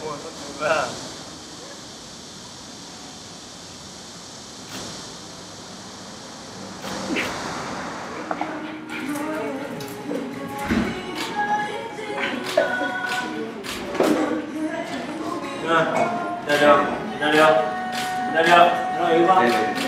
我怎么办？你看，加油，加油，加油，加油！加油！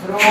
from